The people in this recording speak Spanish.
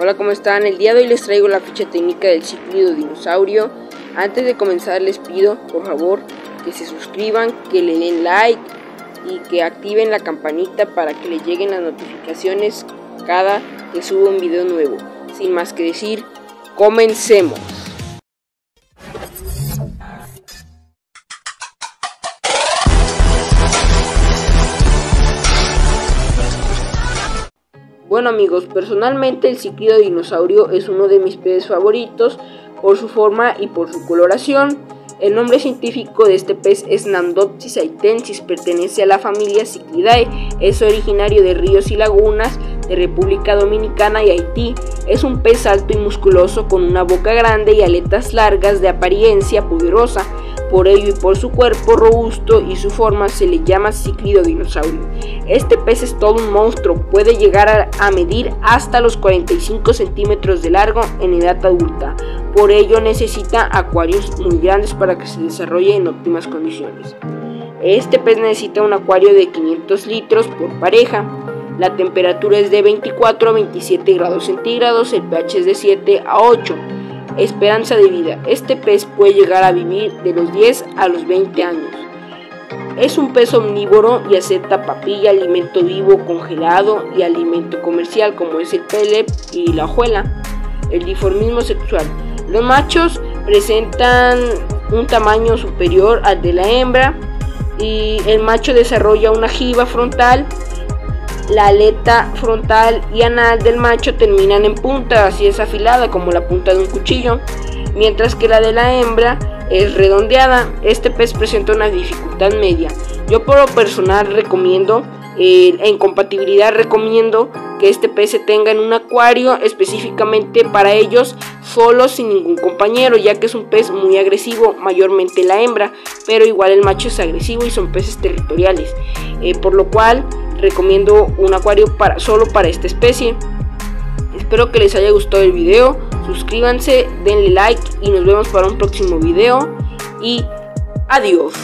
Hola, ¿cómo están? El día de hoy les traigo la ficha técnica del ciclido dinosaurio. Antes de comenzar les pido, por favor, que se suscriban, que le den like y que activen la campanita para que les lleguen las notificaciones cada que suba un video nuevo. Sin más que decir, comencemos. Bueno amigos, personalmente el ciclido dinosaurio es uno de mis peces favoritos por su forma y por su coloración. El nombre científico de este pez es Nandopsis aitensis, pertenece a la familia Cichlidae, es originario de ríos y lagunas de República Dominicana y Haití. Es un pez alto y musculoso con una boca grande y aletas largas de apariencia poderosa. Por ello y por su cuerpo robusto y su forma se le llama ciclido dinosaurio. Este pez es todo un monstruo, puede llegar a, medir hasta los 45 centímetros de largo en edad adulta. Por ello necesita acuarios muy grandes para que se desarrolle en óptimas condiciones. Este pez necesita un acuario de 500 litros por pareja. La temperatura es de 24 a 27 grados centígrados, el pH es de 7 a 8. Esperanza de vida. Este pez puede llegar a vivir de los 10 a los 20 años. Es un pez omnívoro y acepta papilla, alimento vivo, congelado y alimento comercial como es el pellet y la hojuela. El diformismo sexual. Los machos presentan un tamaño superior al de la hembra y el macho desarrolla una jiba frontal la aleta frontal y anal del macho terminan en punta, así es afilada como la punta de un cuchillo, mientras que la de la hembra es redondeada. Este pez presenta una dificultad media. Yo por lo personal recomiendo, eh, en compatibilidad recomiendo que este pez se tenga en un acuario específicamente para ellos, solo sin ningún compañero, ya que es un pez muy agresivo, mayormente la hembra, pero igual el macho es agresivo y son peces territoriales, eh, por lo cual recomiendo un acuario para, solo para esta especie. Espero que les haya gustado el video, suscríbanse, denle like y nos vemos para un próximo video y adiós.